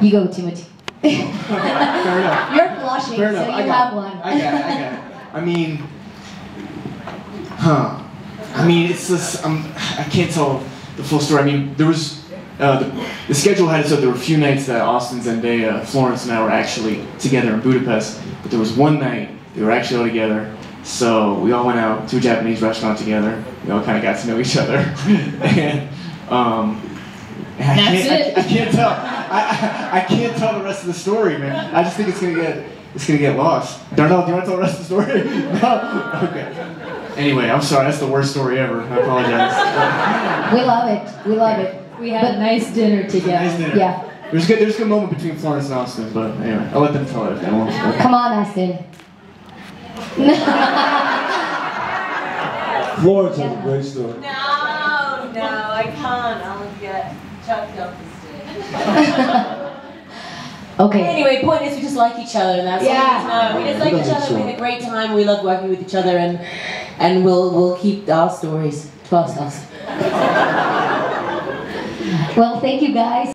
You go, Timothy. Fair enough. You're blushing, Fair so enough. you I got have it. one. I got it. I got it. I mean, huh? I mean, it's just um, I can't tell the full story. I mean, there was uh, the, the schedule had it so there were a few nights that Austin, Zendaya, Florence, and I were actually together in Budapest. But there was one night they were actually all together. So we all went out to a Japanese restaurant together. We all kind of got to know each other, and um, and I That's can't, it. I, I can't tell. I, I, I can't tell the rest of the story, man. I just think it's gonna get it's gonna get lost. Darnell, do you want to tell the rest of the story? no. Okay. Anyway, I'm sorry. That's the worst story ever. I apologize. We love it. We love it. We had a nice dinner together. Nice dinner. Yeah. There's a good there's a good moment between Florence and Austin, but anyway, I'll let them tell it if they want. Come on, Austin. Florence has a great story. No, no, I can't. I'll get chucked off the stage. Okay. Anyway, point is we just like each other, and that's Yeah. all we know. We just like each other. We had a great time. We love working with each other, and and we'll we'll keep our stories to ourselves. Well, thank you guys.